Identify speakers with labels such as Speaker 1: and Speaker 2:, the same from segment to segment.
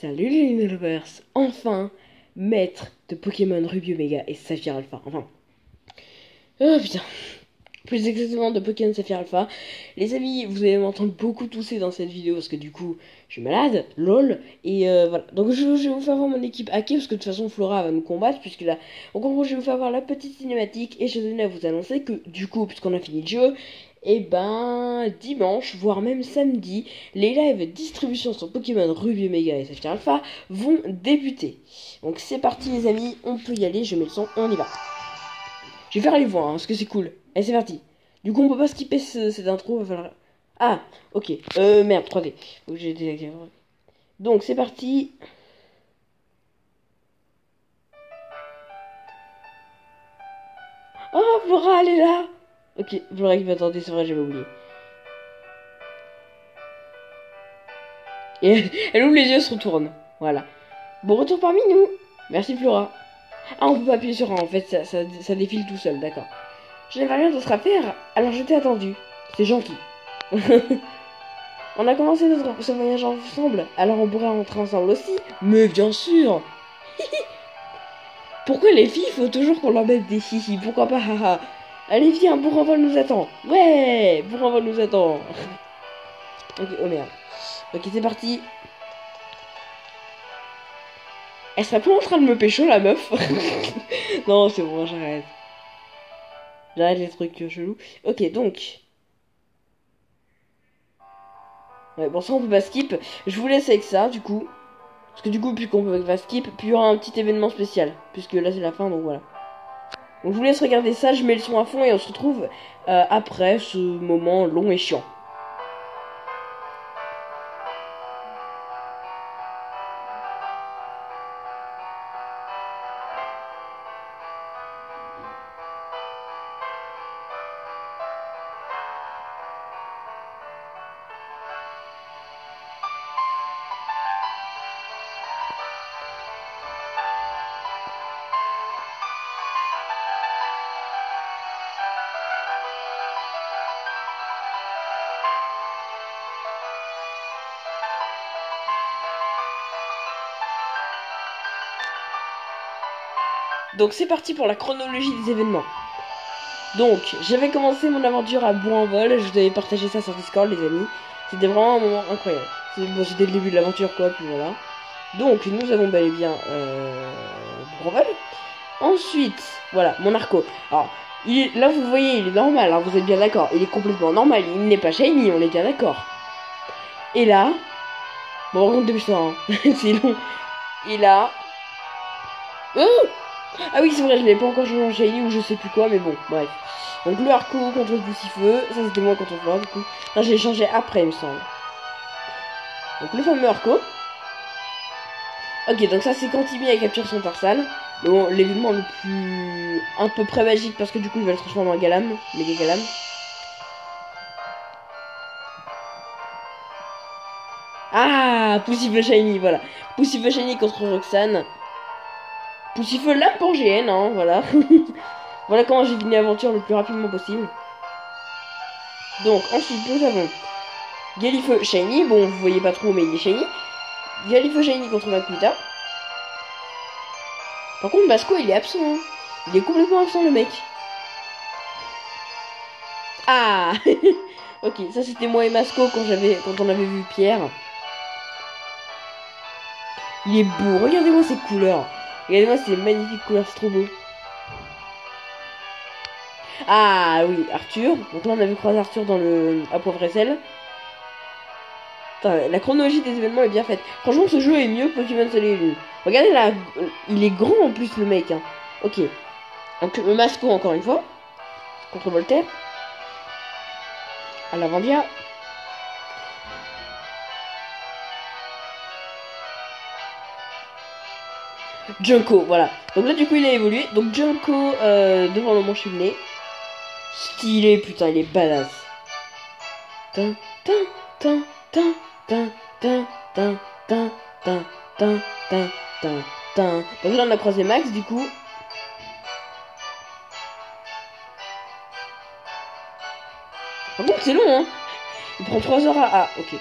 Speaker 1: Salut les Universe Enfin, maître de Pokémon Ruby Omega et Saphir Alpha. Enfin. Oh putain. Plus exactement de Pokémon Saphir Alpha. Les amis, vous allez m'entendre beaucoup tousser dans cette vidéo parce que du coup, je suis malade, lol. Et euh, voilà. Donc je, vais vous faire voir mon équipe hackée parce que de toute façon, Flora va me combattre. Puisque là, en gros, je vais vous faire voir la petite cinématique. Et je tenais à vous annoncer que du coup, puisqu'on a fini le jeu, et ben dimanche, voire même samedi, les lives distribution sur Pokémon Ruby Omega et Saphir Alpha vont débuter. Donc c'est parti les amis, on peut y aller, je mets le son, on y va. Je vais faire les voix, hein, parce que c'est cool. Allez c'est parti. Du coup on peut pas skipper ce, cette intro, va. Ah, ok. Euh, merde, 3D. Faut que j'ai désactivé. Donc c'est parti. Oh, Flora, elle est là Ok, Flora qui m'attendait, c'est vrai, j'avais oublié. Et elle ouvre les yeux, se retourne. Voilà. Bon retour parmi nous. Merci Flora. Ah, on peut pas appuyer sur un, en fait, ça, défile tout seul, d'accord. Je n'avais rien d'autre à faire, alors je t'ai attendu. C'est gentil. on a commencé notre ce voyage ensemble, alors on pourrait rentrer ensemble aussi. Mais bien sûr. Pourquoi les filles, faut toujours qu'on leur mette des hihi Pourquoi pas? Allez viens, Bourrenvol nous attend. Ouais, Bourrenvol nous attend. ok, oh merde. Ok, c'est parti. Elle serait pas en train de me pécho la meuf Non, c'est bon, j'arrête. J'arrête les trucs chelous. Ok, donc. Ouais, bon, ça on peut pas skip. Je vous laisse avec ça, du coup. Parce que du coup, puisqu'on peut pas skip, puis il y aura un petit événement spécial. Puisque là c'est la fin, donc voilà. Donc je vous laisse regarder ça, je mets le son à fond et on se retrouve euh, après ce moment long et chiant. Donc c'est parti pour la chronologie des événements. Donc, j'avais commencé mon aventure à bout en vol, je devais partager ça sur Discord, les amis. C'était vraiment un moment incroyable. Bon, c'était le début de l'aventure, quoi, puis voilà. Donc, nous avons bel et bien euh, bout en vol. Ensuite, voilà, mon arco. Alors, là, vous voyez, il est normal, hein, vous êtes bien d'accord. Il est complètement normal, il n'est pas shiny, on est bien d'accord. Et là, bon, on compte depuis ça, hein. c'est long. Et là, oh ah oui, c'est vrai, je l'ai pas encore shiny ou je sais plus quoi, mais bon, bref. Donc le Arco contre le Poussifeu, ça c'était moi contre toi, du coup. Là, j'ai changé après, il me semble. Donc le fameux Arco. Ok, donc ça c'est quand Timmy a capturé son Tarsal. Bon, l'événement le plus... un peu près magique parce que du coup il va le transformer en Galam, méga Galam. Ah, Poussifeu Shiny, voilà. Poussifeu Shiny contre Roxane. Poussifeu pour GN, hein, voilà. voilà comment j'ai fini l'aventure le plus rapidement possible. Donc, ensuite, nous avons Galifeu Shiny. Bon, vous voyez pas trop, mais il est Shiny. Galifeu Shiny contre Makuta. Par contre, Masco, il est absent. Hein. Il est complètement absent, le mec. Ah Ok, ça c'était moi et Masco quand, j'avais, quand on avait vu Pierre. Il est beau. Regardez-moi ces couleurs. Regardez-moi ces magnifiques couleurs, c'est trop beau. Ah oui, Arthur. Donc là, on a vu croiser Arthur dans le à poivre sel. la chronologie des événements est bien faite. Franchement, ce jeu est mieux que Pokémon Soleil Lune. Regardez là, il est grand en plus, le mec. Hein. Ok. Donc, le Masco, encore une fois. Contre Voltaire. À l'Avandia. Junko, voilà. Donc là, du coup, il a évolué. Donc Junko euh, devant le manche cheminée. Stylé, putain, il est badass. Tin, tin, tin, tin, tin, tin, tin, tin, tin, tin, tin, tin, tin. Donc là, on a croisé Max, du coup. Par contre, c'est long, hein. Il prend 3 heures à... Ah, ok.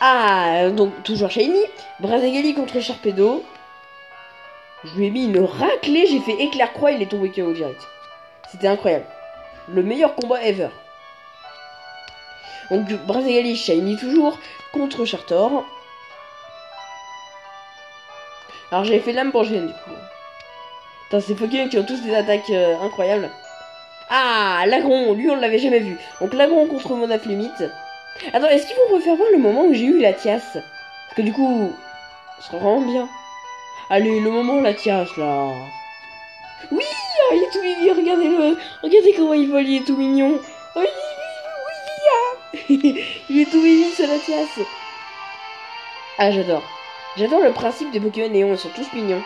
Speaker 1: Ah, donc toujours Shiny. Brazagali contre Sharpedo. Je lui ai mis une raclée, j'ai fait éclair croix, il est tombé KO direct. C'était incroyable. Le meilleur combat ever. Donc Brazagali Shiny toujours contre Chartor. Alors j'avais fait l'âme pour gêne du coup. Putain, ces Pokémon qui ont tous des attaques euh, incroyables. Ah, Lagron, lui on l'avait jamais vu. Donc Lagron contre Monaf Limite. Attends, est-ce qu'il faut refaire voir le moment où j'ai eu la tiasse Parce que du coup, ça serait vraiment bien. Allez, le moment la tiasse là. Oui, oh, il est tout mignon, regardez-le. Regardez comment il vole, il est tout mignon. Oh, oui, oui, oui, il est tout mignon, c'est la tiasse. Ah, j'adore. J'adore le principe des Pokémon néons, ils sont tous mignons.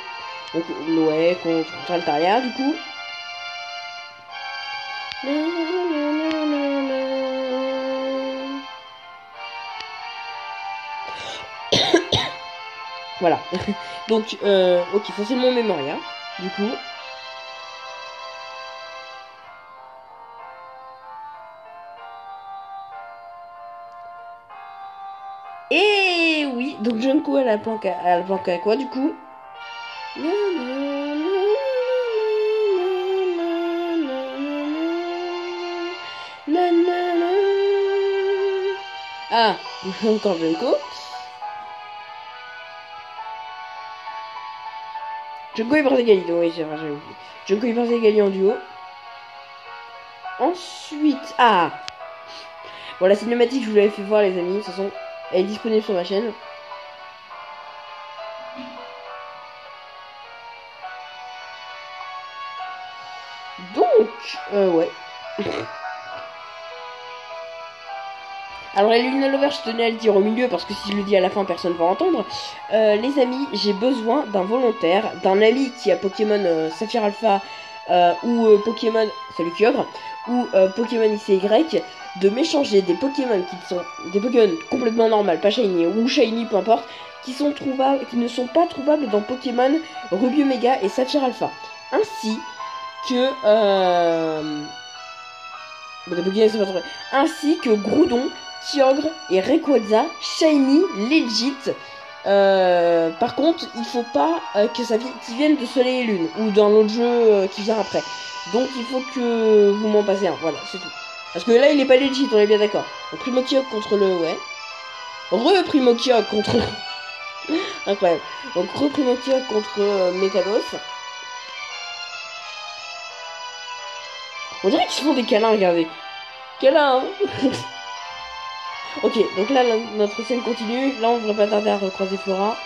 Speaker 1: Donc, Noé contre Altaria, du coup. Voilà. Donc, euh, ok, ça c'est mon mémoria, du coup. Et oui, donc Junko à la planque à, la planque à quoi du coup? Ah, encore Junko. Junko et Barzegali, oui, c'est vrai, j'avais oublié. Junko et en duo. Ensuite, ah Bon, la cinématique, je vous l'avais fait voir, les amis. De toute façon, elle est disponible sur ma chaîne. Je tenais à le dire au milieu parce que si je le dis à la fin, personne va entendre. Euh, les amis, j'ai besoin d'un volontaire, d'un ami qui a Pokémon euh, Saphir Alpha euh, ou euh, Pokémon. Salut Kyogre ou Pokémon ICY de m'échanger des Pokémon qui sont des Pokémon complètement normales, pas shiny ou shiny, peu importe, qui sont trouvables, qui ne sont pas trouvables dans Pokémon Ruby Omega et Saphir Alpha, ainsi que euh, trouvés. ainsi que Groudon, Kyogre et Rayquaza shiny legit. Euh, par contre, il faut pas euh, que ça vi- qu'ils viennent de Soleil et Lune ou dans l'autre jeu euh, qui vient après. Donc il faut que vous m'en passez un. Voilà, c'est tout. Parce que là, il est pas legit, on est bien d'accord. Primo Kyogre contre le ouais. Re Primo contre incroyable. Donc re Primo Kyogre contre Metalos. On dirait qu'ils font des câlins, regardez. Câlins. hein. ok, donc là, notre scène continue. Là, on devrait pas tarder à recroiser Flora.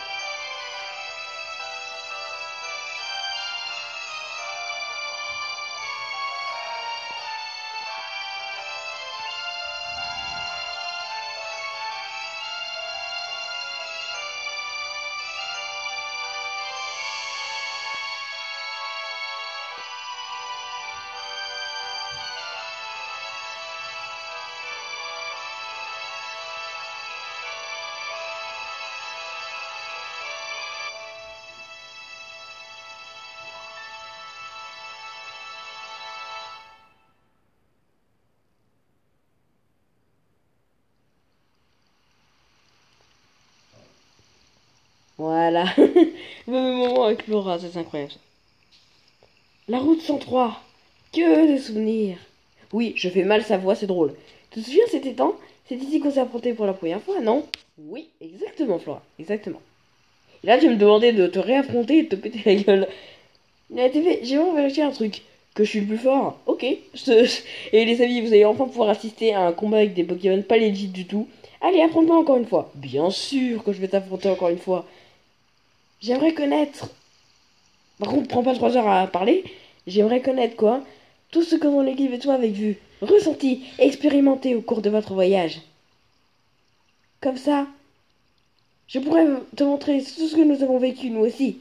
Speaker 1: Le même moment avec ça, c'est incroyable. La route 103. Que de souvenirs. Oui, je fais mal sa voix, c'est drôle. Tu te souviens, c'était temps? C'est ici qu'on s'est affronté pour la première fois, non? Oui, exactement, Flora. Exactement. Et là, tu me demandais de te réaffronter et de te péter la gueule. La TV, j'ai vraiment vérifié un truc. Que je suis le plus fort. Ok. Et les amis, vous allez enfin pouvoir assister à un combat avec des Pokémon pas legit du tout. Allez, affronte-moi encore une fois. Bien sûr que je vais t'affronter encore une fois. J'aimerais connaître. Par contre, prends pas trois heures à parler. J'aimerais connaître quoi Tout ce que mon équipe et toi avez vu, ressenti, expérimenté au cours de votre voyage. Comme ça, je pourrais te montrer tout ce que nous avons vécu nous aussi.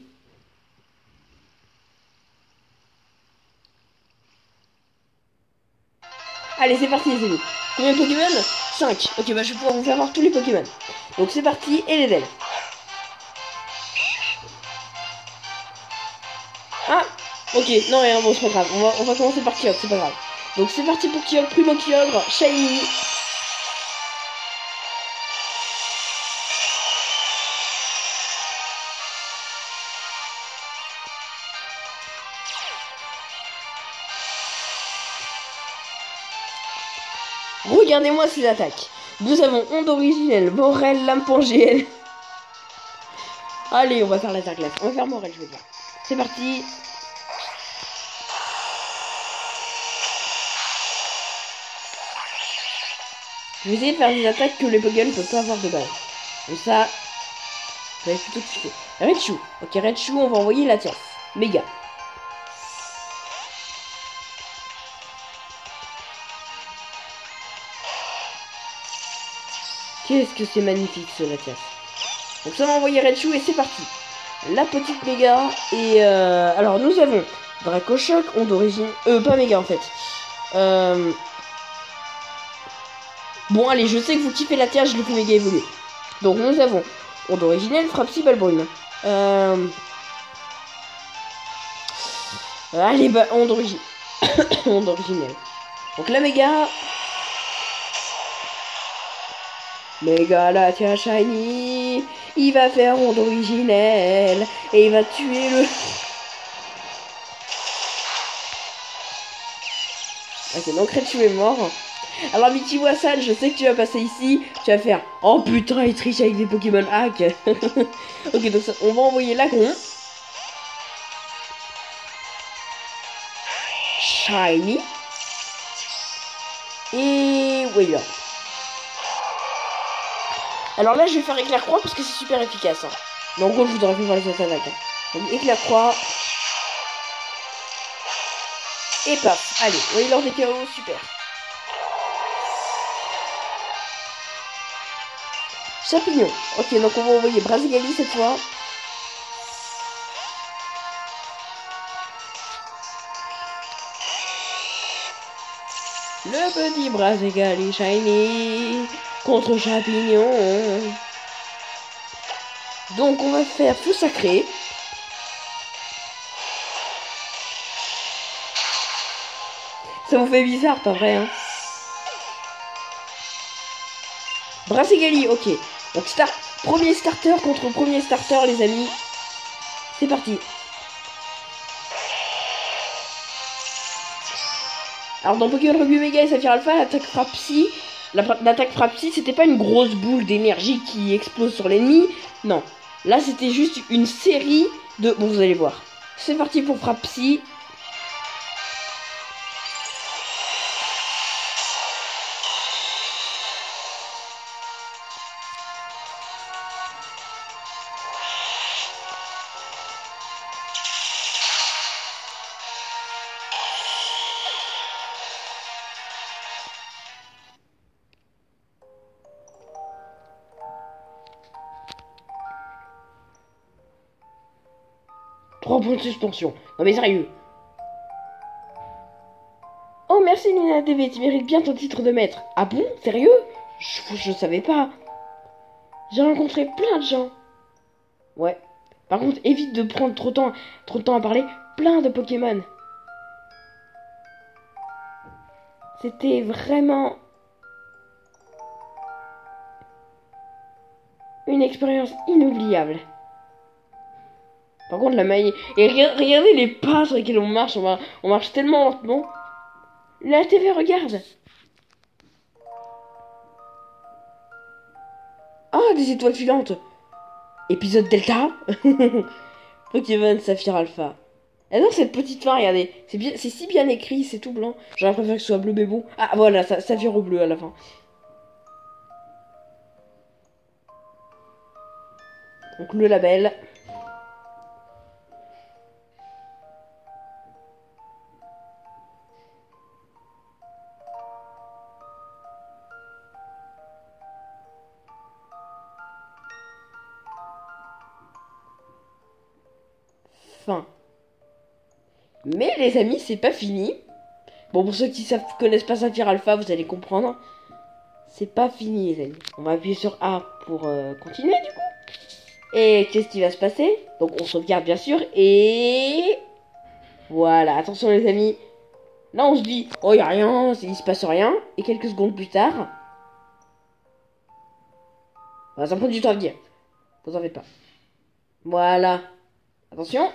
Speaker 1: Allez, c'est parti les amis. Combien de Pokémon? 5. Ok, bah je vais pouvoir vous faire voir tous les Pokémon. Donc c'est parti, et les ailes. Ok, non, rien, bon, c'est pas grave. On va, on va commencer par Kyogre, c'est pas grave. Donc c'est parti pour Kyogre, Primo Kyogre, Shiny. Regardez-moi ces attaques. Nous avons onde originelle, Morel, lame Allez, on va faire l'attaque glace. On va faire Morel, je veux dire. C'est parti. Je vais essayer de faire des attaques que les Pokémon ne peuvent pas avoir de base. Comme ça, vous allez plutôt kiffer. Redshoe. Ok, Redshoe, on va envoyer la tienne. Méga. Qu'est-ce que c'est magnifique ce Latias. Donc ça va envoyer Redshoe et c'est parti. La petite méga et euh, alors nous avons Draco Choc, on d'origine euh pas méga en fait. Euh... Bon allez, je sais que vous kiffez la tiage, je le fais méga évoluer. Donc nous avons onde originelle, frappe Balbrune. Euh... Allez bah onde origine. onde originelle. Donc la méga Méga la tia shiny, il va faire onde originelle et il va tuer le. Ok, donc tu est mort. Alors Michi Wassan, je sais que tu vas passer ici, tu vas faire Oh putain, il triche avec des Pokémon hack. ok, donc ça, on va envoyer l'agron. Shiny. Et oui alors là, je vais faire éclair croix parce que c'est super efficace. Hein. Mais en gros, je voudrais voir les attaques. Hein. Donc éclair croix. Et paf. Allez, lors des chaos, super. Champignon. Ok, donc on va envoyer Brasigali cette fois. Le petit Brasigali Shiny contre champignon. Donc on va faire feu sacré. Ça vous fait bizarre, pas vrai hein Brassegali, ok. Donc premier starter contre premier starter les amis. C'est parti. Alors dans Pokémon Rubio Mega et Saphir Alpha, l'attaque frappe psy L'attaque frappe psy, c'était pas une grosse boule d'énergie qui explose sur l'ennemi. Non. Là, c'était juste une série de... Bon, vous allez voir. C'est parti pour frappe psy. 3 points de suspension. Non mais sérieux. Oh merci Nina TV, tu mérites bien ton titre de maître. Ah bon Sérieux? Je, je savais pas. J'ai rencontré plein de gens. Ouais. Par contre, évite de prendre trop temps, trop de temps à parler. Plein de Pokémon. C'était vraiment une expérience inoubliable. Par contre, la maille... Et regardez les pas sur lesquels on marche. On, marche tellement lentement. La TV, regarde. Ah, des étoiles filantes. Épisode Delta. Pokémon Saphir Alpha. Non, cette petite fin, regardez. C'est si bien écrit, c'est tout blanc. J'aurais préféré que ce soit bleu, mais bon. Ah, voilà, ça, Saphir au bleu à la fin. Donc le label. Mais les amis, c'est pas fini. Bon, pour ceux qui savent, connaissent pas Saphir Alpha, vous allez comprendre. C'est pas fini, les amis. On va appuyer sur A pour euh, continuer, du coup. Et qu'est-ce qui va se passer? Donc, on sauvegarde, bien sûr. Et... Voilà, attention, les amis. Là, on se dit, oh, y a rien, il se passe rien. Et quelques secondes plus tard... ça prend du temps à venir. Vous en faites pas. Voilà. Attention.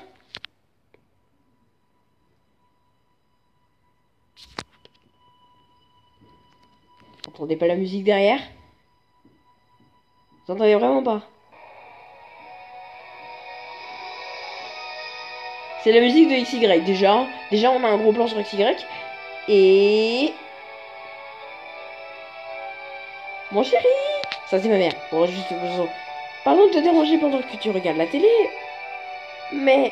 Speaker 1: Vous entendez pas la musique derrière? Vous entendez vraiment pas? C'est la musique de XY déjà. Déjà on a un gros plan sur XY. Et... Mon chéri Ça c'est ma mère. Bon, juste... Pardon de te déranger pendant que tu regardes la télé. Mais...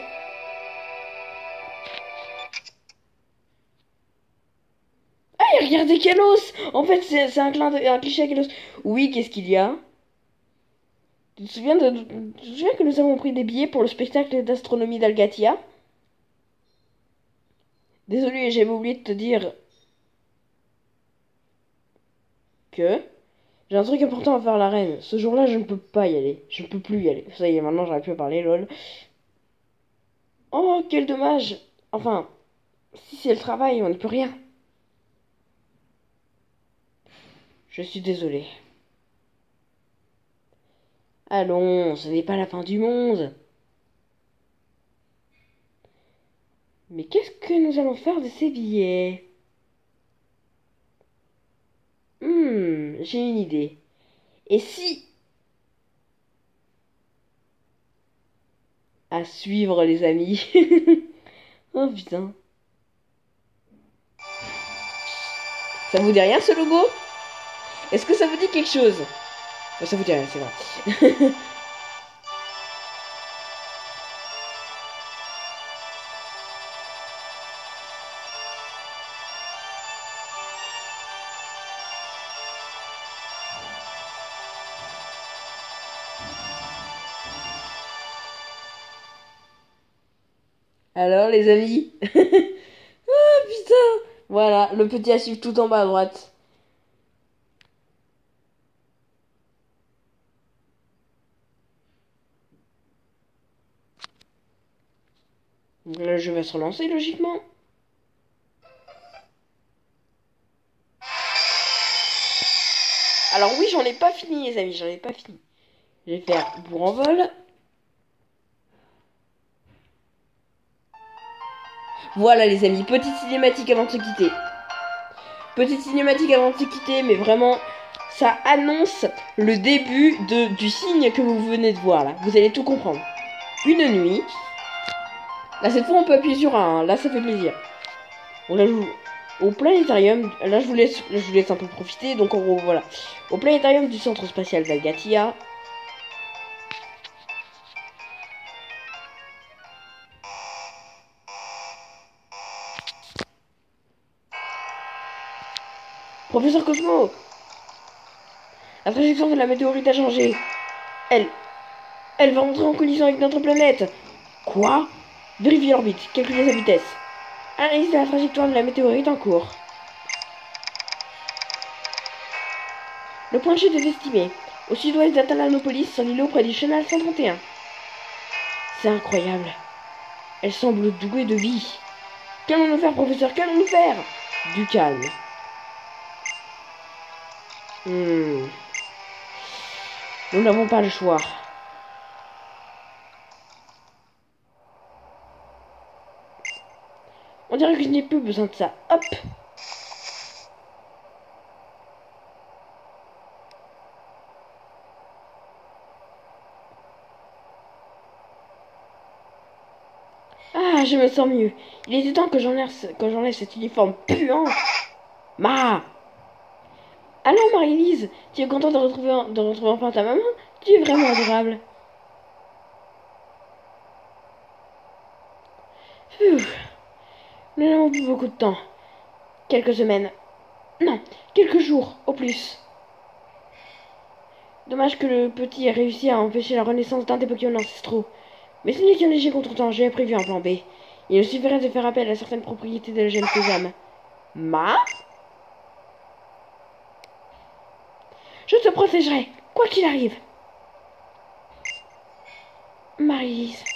Speaker 1: Ah, regardez Kalos En fait, c'est un, un cliché à Kalos. Oui, qu'est-ce qu'il y a? Tu te, souviens de, que nous avons pris des billets pour le spectacle d'astronomie d'Algatia Désolé, j'avais oublié de te dire que j'ai un truc important à faire à la reine. Ce jour-là, je ne peux pas y aller. Je ne peux plus y aller. Ça y est, maintenant j'aurais pu parler, lol. Oh, quel dommage. Enfin, si c'est le travail, on n'y peut rien. Je suis désolé. Allons, ce n'est pas la fin du monde. Mais qu'est-ce que nous allons faire de ces billets? Hmm, j'ai une idée. Et si... À suivre les amis. oh putain. Ça vous dit rien ce logo? Est-ce que ça vous dit quelque chose? Ça vous dit rien, c'est vrai. Alors les amis? Ah putain Voilà, le petit à tout en bas à droite. Je vais se relancer logiquement. Alors oui, j'en ai pas fini les amis, j'en ai pas fini. Je vais faire bourre en vol. Voilà les amis, petite cinématique avant de quitter. Petite cinématique avant de se quitter, mais vraiment, ça annonce le début du signe que vous venez de voir là. Vous allez tout comprendre. Une nuit. Là, cette fois, on peut appuyer sur un. Là, ça fait plaisir. On la joue au planétarium. Là, je vous laisse, je vous laisse un peu profiter. Donc, en gros, voilà. Au planétarium du centre spatial d'Algatia. Professeur Cosmo La trajectoire de la météorite a changé. Elle... Elle va entrer en collision avec notre planète. Quoi? Vérifiez l'orbite. Calculez sa vitesse. Analysez la trajectoire de la météorite en cours. Le point de chute est estimé. Au sud-ouest d'Atalanopolis, sur l'îlot près du chenal 131. C'est incroyable. Elle semble douée de vie. Qu'allons-nous faire, professeur? Qu'allons-nous faire? Du calme. Hmm. Nous n'avons pas le choix. On dirait que je n'ai plus besoin de ça. Hop Ah, je me sens mieux. Il était temps que j'enlève cet uniforme puant. Ma alors Marie-Lise, tu es contente de retrouver, de retrouver enfin ta maman? Tu es vraiment adorable. Beaucoup de temps. Quelques semaines. Non, quelques jours, au plus. Dommage que le petit ait réussi à empêcher la renaissance d'un des Pokémon ancestraux. Mais ce n'est qu'un léger contre-temps, j'ai prévu un plan B. Il suffirait de faire appel à certaines propriétés de la jeune Sésame. Ma? Je te protégerai, quoi qu'il arrive. Marie-Lise.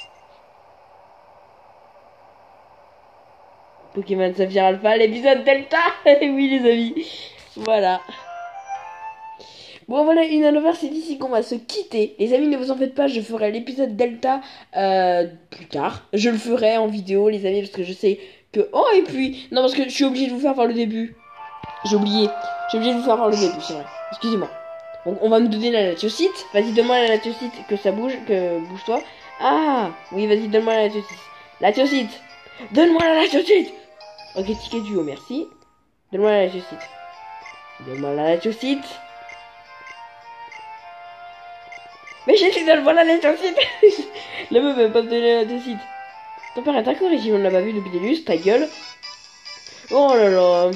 Speaker 1: Pokémon Saphir Alpha, l'épisode Delta Oui les amis, voilà. Bon voilà, une Hanover, c'est ici qu'on va se quitter. Les amis, ne vous en faites pas, je ferai l'épisode Delta euh, plus tard. Je le ferai en vidéo, les amis, parce que je sais que... Oh, et puis... Non, parce que je suis obligée de vous faire voir le début. J'ai oublié. J'ai oublié de vous faire voir le début, c'est vrai. Excusez-moi. On, on va me donner la latiocite. Vas-y, donne-moi la latiocite, que ça bouge, que bouge-toi. Ah Oui, vas-y, donne-moi la latiocite. Latiocite Donne-moi la latiocite Ok, ticket duo, merci. Donne-moi la latiocite. Donne-moi la latiocite. Mais j'ai dit donne-moi la latiocite La meuf veut pas me donner la latiocite. Ton père est ici, on l'a pas vu depuis lustres, ta gueule. Oh là là.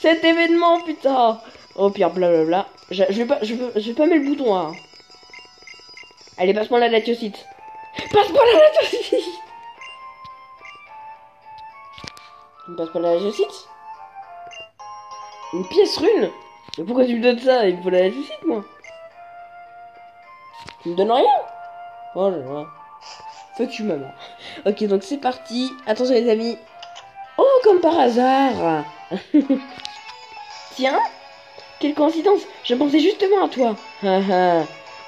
Speaker 1: Cet événement, putain. Oh, pire, blablabla. Je, je vais pas, je vais, pas mettre le bouton, hein. Allez, passe-moi la latiocite. Passe-moi la latiocite Tu me passes pas la latiocite Une pièce rune Mais pourquoi tu me donnes ça Il me faut la latiocite, moi. Tu me donnes rien Oh là là. Fuck you, maman. Ok, donc c'est parti. Attention, les amis. Oh, comme par hasard Tiens Quelle coïncidence Je pensais justement à toi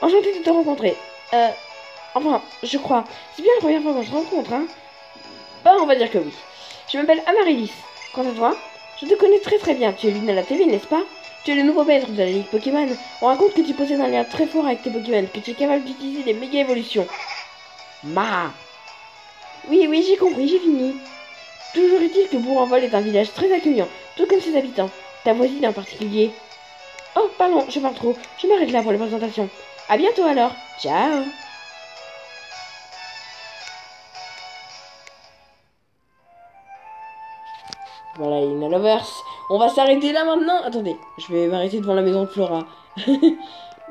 Speaker 1: Enchanté de te rencontrer. Euh... Enfin, je crois. C'est bien la première fois qu'on se rencontre, hein Bah, on va dire que oui. Je m'appelle Amaryllis. Quant à toi, je te connais très très bien. Tu es l'une à la télé, n'est-ce pas? Tu es le nouveau maître de la Ligue Pokémon. On raconte que tu possèdes un lien très fort avec tes Pokémon, que tu es capable d'utiliser des méga évolutions. Ma Oui, oui, j'ai compris, j'ai fini. Toujours est-il que Bourg-en-Vol est un village très accueillant, tout comme ses habitants. Ta voisine en particulier. Oh, pardon, je parle trop. Je m'arrête là pour les présentations. À bientôt alors. Ciao. Voilà, Lina Lovers. On va s'arrêter là maintenant. Attendez, je vais m'arrêter devant la maison de Flora.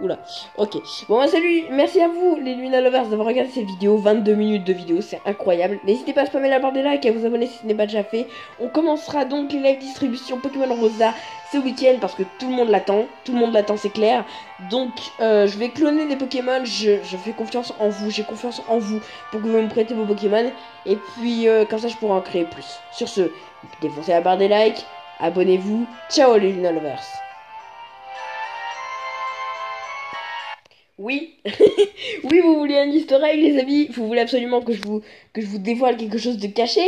Speaker 1: Oula, ok. Bon, bah, salut, merci à vous, les Luna Lovers, d'avoir regardé cette vidéo. 22 minutes de vidéo, c'est incroyable. N'hésitez pas à spammer la barre des likes et à vous abonner si ce n'est pas déjà fait. On commencera donc les live distribution Pokémon Rosa ce week-end parce que tout le monde l'attend. Tout le monde l'attend, c'est clair. Donc, euh, je vais cloner les Pokémon. Je, fais confiance en vous. J'ai confiance en vous pour que vous me prêtez vos Pokémon. Et puis, euh, comme ça, je pourrai en créer plus. Sur ce, défoncez la barre des likes. Abonnez-vous. Ciao, les Luna Lovers. Oui, oui, vous voulez un easter les amis? Vous voulez absolument que je vous que je vous dévoile quelque chose de caché?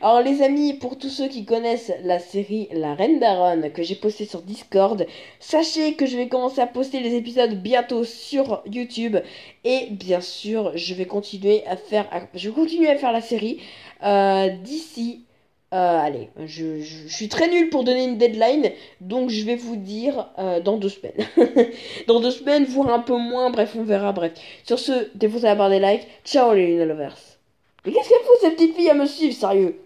Speaker 1: Alors, les amis, pour tous ceux qui connaissent la série La Reine d'Aaron que j'ai posté sur Discord, sachez que je vais commencer à poster les épisodes bientôt sur YouTube et bien sûr, je vais continuer à faire, je vais continuer à faire la série euh, d'ici euh, allez, je, suis très nul pour donner une deadline, donc je vais vous dire euh, dans deux semaines. dans deux semaines, voire un peu moins, bref, on verra, bref. Sur ce, défoncez la barre des likes. Ciao les Luna Lovers. Mais qu'est-ce qu'elle fout cette petite fille à me suivre, sérieux?